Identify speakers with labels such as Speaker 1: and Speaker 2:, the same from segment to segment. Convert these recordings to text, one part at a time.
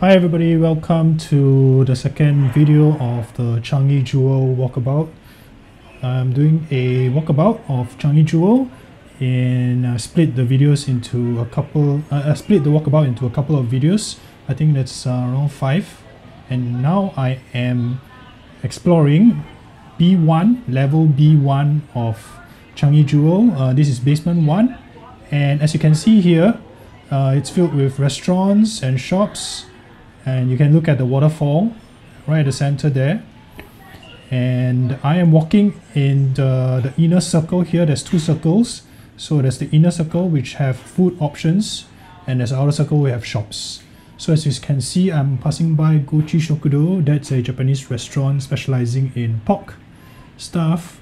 Speaker 1: Hi everybody, welcome to the second video of the Changi Jewel walkabout. I'm doing a walkabout of Changi Jewel and uh, split the videos into a couple, uh, I split the walkabout into a couple of videos. I think that's uh, around five. And now I am exploring B1, level B1 of Changi Jewel. Uh, this is basement one. And as you can see here, uh, it's filled with restaurants and shops and you can look at the waterfall right at the center there. And I am walking in the, the inner circle here. There's two circles. So there's the inner circle which have food options. And there's the outer circle we have shops. So as you can see I'm passing by Gochi Shokudo. That's a Japanese restaurant specializing in pork stuff.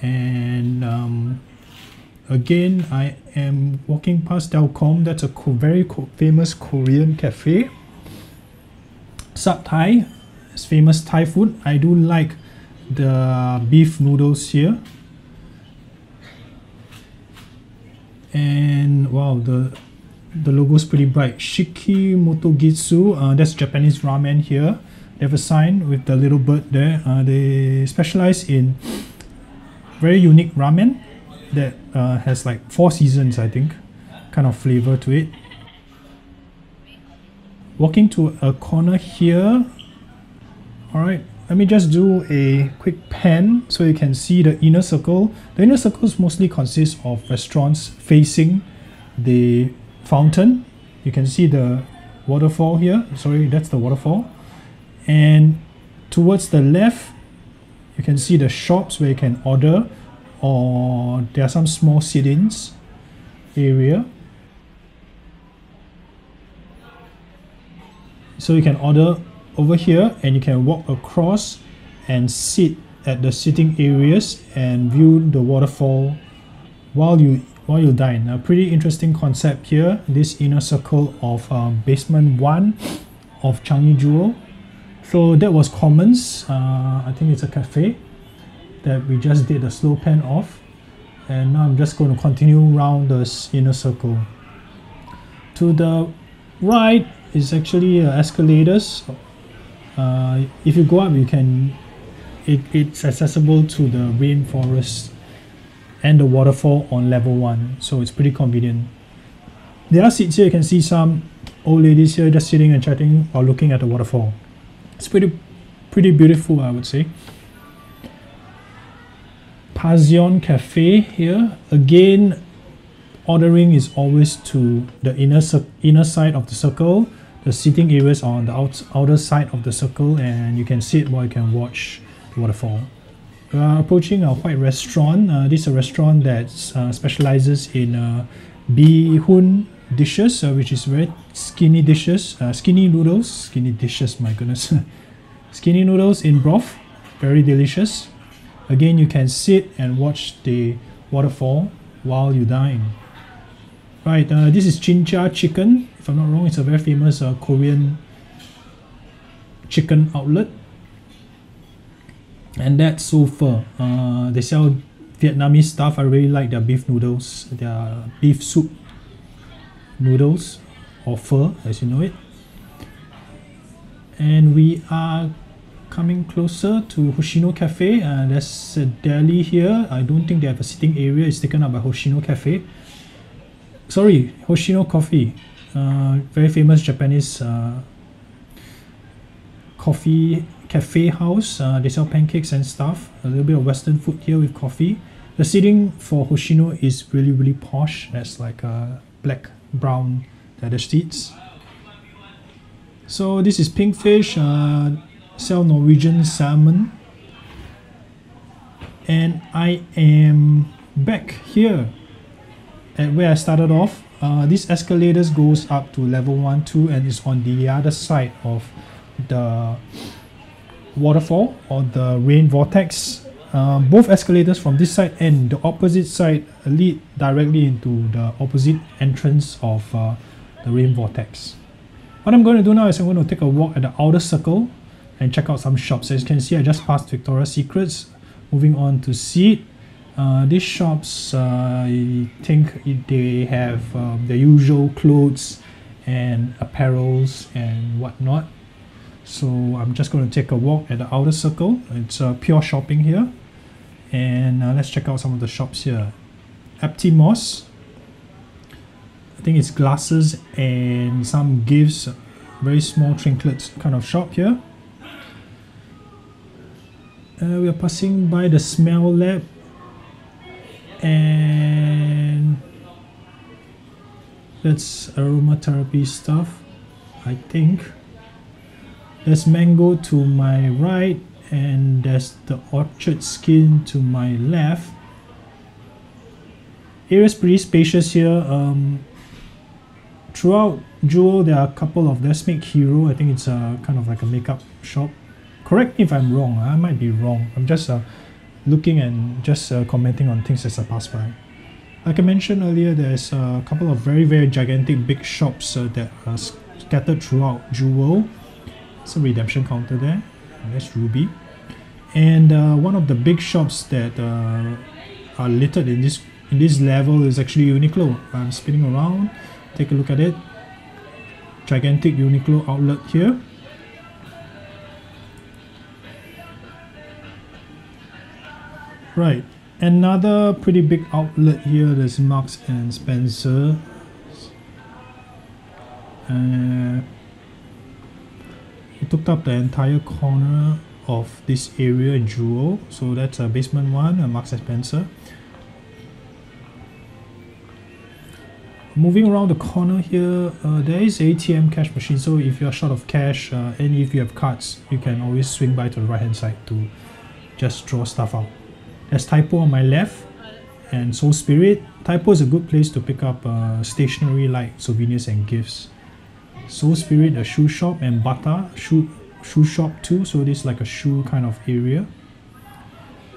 Speaker 1: And um, again I am walking past Dal.komm. That's a very famous Korean cafe Sat Thai is famous Thai food. I do like the beef noodles here. And wow, the the logo is pretty bright. Shiki Motogitsu, uh, that's Japanese ramen here. They have a sign with the little bird there. Uh, they specialize in very unique ramen that uh, has like four seasons, I think, kind of flavor to it walking to a corner here. All right let me just do a quick pan so you can see the inner circle. The inner circles mostly consist of restaurants facing the fountain. You can see the waterfall here. Sorry that's the waterfall. And towards the left you can see the shops where you can order or there are some small sit-ins area So you can order over here and you can walk across and sit at the sitting areas and view the waterfall while you while you dine. A pretty interesting concept here, this inner circle of um, basement 1 of Changi Jewel. So that was Commons, uh, I think it's a cafe that we just did a slow pan off and now I'm just going to continue around this inner circle. To the right is actually uh, escalators. Uh, if you go up, you can. It, it's accessible to the rainforest and the waterfall on level one, so it's pretty convenient. There are seats here. You can see some old ladies here just sitting and chatting while looking at the waterfall. It's pretty, pretty beautiful, I would say. Pasion Cafe here. Again, ordering is always to the inner inner side of the circle the seating areas are on the out, outer side of the circle and you can sit while you can watch the waterfall. We are approaching a white restaurant. Uh, this is a restaurant that uh, specializes in uh, bihun dishes, uh, which is very skinny dishes, uh, skinny noodles, skinny dishes, my goodness. skinny noodles in broth, very delicious. Again, you can sit and watch the waterfall while you dine. Right, uh, this is Jinjja Chicken. If I'm not wrong, it's a very famous uh, Korean chicken outlet. And that's So Pho. Uh, they sell Vietnamese stuff. I really like their beef noodles, their beef soup noodles or pho, as you know it. And we are coming closer to Hoshino Cafe. Uh, there's a deli here. I don't think they have a sitting area. It's taken up by Hoshino Cafe sorry, Hoshino Coffee, uh, very famous Japanese uh, coffee cafe house. Uh, they sell pancakes and stuff. A little bit of Western food here with coffee. The seating for Hoshino is really really posh. That's like a black brown leather seats. So this is Pinkfish. Uh, sell Norwegian salmon. And I am back here at where I started off, uh, this escalators goes up to level 1, 2 and is on the other side of the waterfall or the rain vortex. Uh, both escalators from this side and the opposite side lead directly into the opposite entrance of uh, the rain vortex. What I'm going to do now is I'm going to take a walk at the outer circle and check out some shops. As you can see, I just passed Victoria's Secrets. Moving on to Seed, uh, these shops, uh, I think they have um, the usual clothes and apparels and whatnot. So I'm just going to take a walk at the outer circle. It's uh, pure shopping here. And uh, let's check out some of the shops here. Aptimos. I think it's glasses and some gifts. Very small trinkets kind of shop here. Uh, we are passing by the smell lab and that's aromatherapy stuff I think. There's mango to my right and there's the orchard skin to my left. Area is pretty spacious here. Um, throughout Jewel there are a couple of let's make hero. I think it's a kind of like a makeup shop. Correct me if I'm wrong I might be wrong. I'm just uh, looking and just uh, commenting on things as I pass by like I mentioned earlier, there's a couple of very, very gigantic big shops uh, that are scattered throughout Jewel. It's a redemption counter there. That's Ruby. And uh, one of the big shops that uh, are littered in this in this level is actually Uniqlo. I'm spinning around. Take a look at it. Gigantic Uniqlo outlet here. Right, Another pretty big outlet here is Marks and Spencer. Uh, it took up the entire corner of this area in Jewel. So that's a basement one, a Marks and Spencer. Moving around the corner here, uh, there is ATM cash machine. So if you're short of cash uh, and if you have cards, you can always swing by to the right hand side to just draw stuff out. There's Typo on my left and Soul Spirit. Typo is a good place to pick up uh, stationery like souvenirs and gifts. Soul Spirit, a shoe shop, and Bata, shoe, shoe shop too. So this is like a shoe kind of area.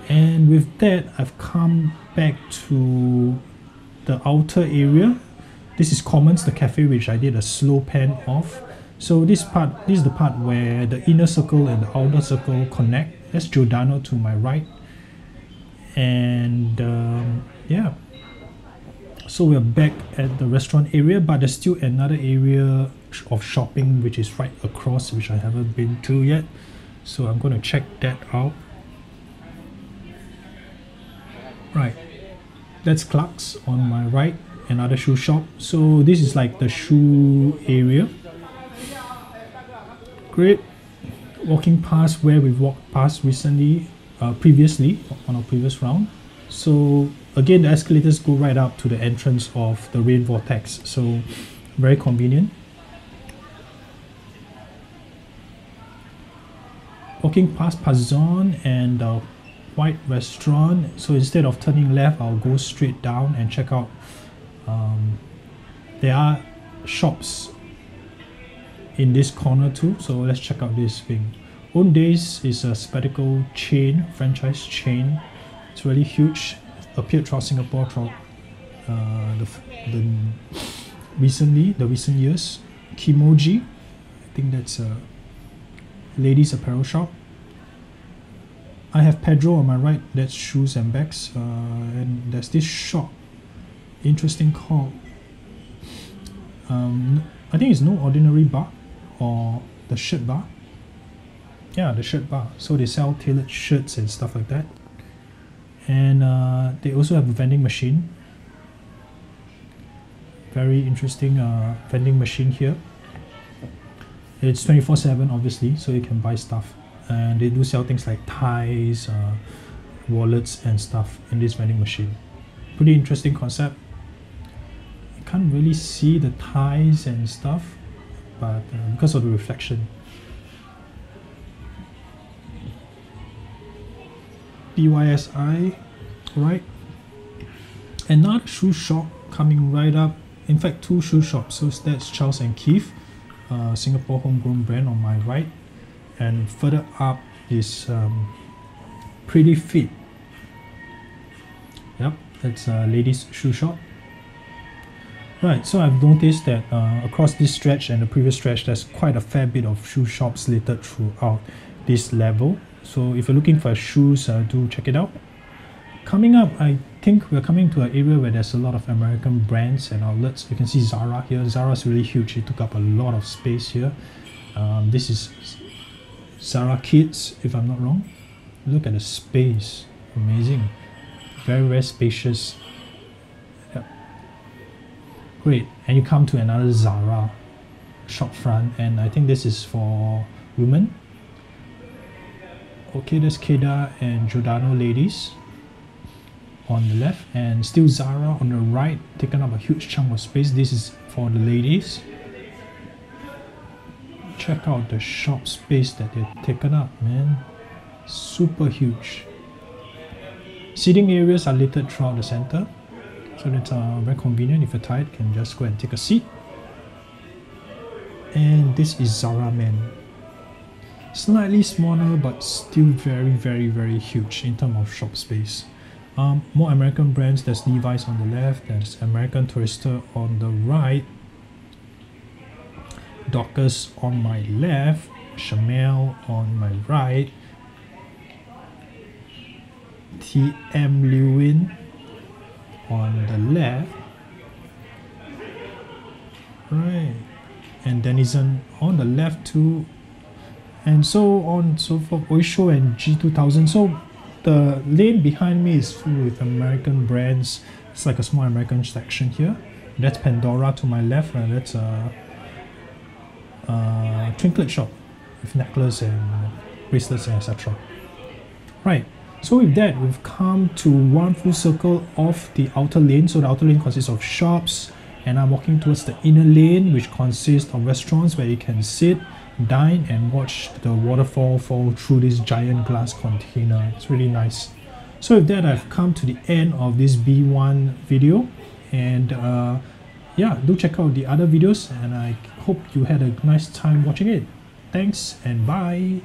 Speaker 1: And with that, I've come back to the outer area. This is Commons, the cafe, which I did a slow pan of. So this part, this is the part where the inner circle and the outer circle connect. That's Giordano to my right and um, yeah. So we're back at the restaurant area but there's still another area of shopping which is right across which I haven't been to yet. So I'm going to check that out. Right. That's Clark's on my right another shoe shop. So this is like the shoe area. Great. Walking past where we walked past recently uh, previously on our previous round. So again, the escalators go right up to the entrance of the rain vortex. So very convenient. Walking past Pazon and the white restaurant. So instead of turning left, I'll go straight down and check out. Um, there are shops in this corner too. So let's check out this thing. Owndays is a spectacle chain, franchise chain. It's really huge. Appeared throughout Singapore throughout uh, the, the recently, the recent years. Kimoji, I think that's a ladies apparel shop. I have Pedro on my right, that's shoes and bags. Uh, and there's this shop, interesting called, um, I think it's No Ordinary Bar or the Shirt Bar yeah the shirt bar. So they sell tailored shirts and stuff like that. And uh, they also have a vending machine. Very interesting uh, vending machine here. It's 24 7 obviously so you can buy stuff. And they do sell things like ties uh, wallets and stuff in this vending machine. Pretty interesting concept. I can't really see the ties and stuff but uh, because of the reflection BYSI, right? And another shoe shop coming right up. In fact, two shoe shops. So that's Charles and Keith, uh, Singapore homegrown brand on my right, and further up is um, Pretty Fit. Yep, that's a ladies' shoe shop. Right, so I've noticed that uh, across this stretch and the previous stretch, there's quite a fair bit of shoe shops littered throughout this level. So if you're looking for shoes, uh, do check it out. coming up, I think we're coming to an area where there's a lot of American brands and outlets. You can see Zara here. Zara's really huge. It took up a lot of space here. Um, this is Zara Kids, if I'm not wrong. Look at the space. Amazing. Very, very spacious. Yep. Great. And you come to another Zara shop front, and I think this is for women. Okay, there's Keda and Giordano ladies on the left and still Zara on the right taking up a huge chunk of space. This is for the ladies. Check out the shop space that they've taken up man. Super huge. Seating areas are littered throughout the center so that's uh, very convenient. If you're tired you can just go and take a seat. And this is Zara Men slightly smaller but still very very very huge in terms of shop space. Um, more American brands, there's Levi's on the left, there's American Tourister on the right, Dockers on my left, Chanel on my right, TM Lewin on the left, right, and Denizen on the left too, and so on so forth, Oysho and G2000. So the lane behind me is full with American brands. It's like a small American section here. That's Pandora to my left, and that's a, a trinket shop with necklace and bracelets and etc. Right. So with that, we've come to one full circle of the outer lane. So the outer lane consists of shops, and I'm walking towards the inner lane, which consists of restaurants where you can sit dine and watch the waterfall fall through this giant glass container. It's really nice. So with that, I've come to the end of this B1 video and uh, yeah, do check out the other videos and I hope you had a nice time watching it. Thanks and bye.